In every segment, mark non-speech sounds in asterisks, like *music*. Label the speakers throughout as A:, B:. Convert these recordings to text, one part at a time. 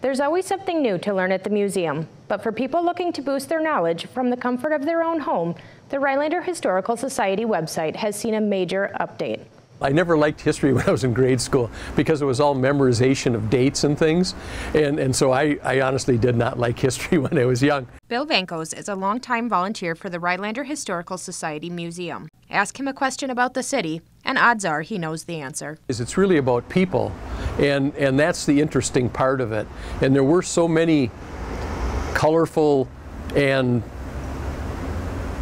A: There's always something new to learn at the museum, but for people looking to boost their knowledge from the comfort of their own home, the Rhinelander Historical Society website has seen a major update.
B: I never liked history *laughs* when I was in grade school because it was all memorization of dates and things. And, and so I, I honestly did not like *laughs* history when I was young.
A: Bill Vankos is a longtime volunteer for the Rhinelander Historical Society Museum. Ask him a question about the city, and odds are he knows the answer.
B: It's really about people, and, and that's the interesting part of it. And there were so many colorful and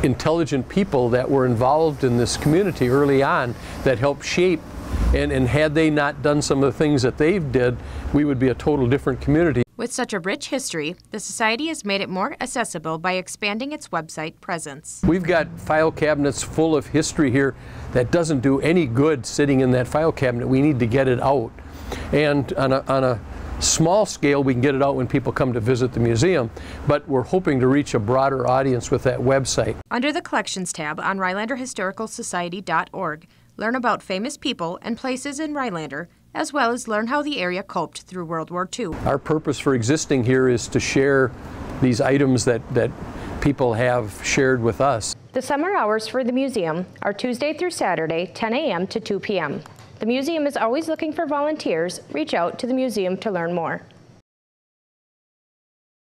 B: intelligent people that were involved in this community early on that helped shape and, and had they not done some of the things that they did, we would be a total different community.
A: With such a rich history, the Society has made it more accessible by expanding its website presence.
B: We've got file cabinets full of history here that doesn't do any good sitting in that file cabinet. We need to get it out. And on a, on a small scale, we can get it out when people come to visit the museum, but we're hoping to reach a broader audience with that website.
A: Under the Collections tab on RhinelanderHistoricalSociety.org, learn about famous people and places in Rhinelander, as well as learn how the area coped through World War II.
B: Our purpose for existing here is to share these items that, that people have shared with us.
A: The summer hours for the museum are Tuesday through Saturday, 10 a.m. to 2 p.m. The museum is always looking for volunteers. Reach out to the museum to learn more.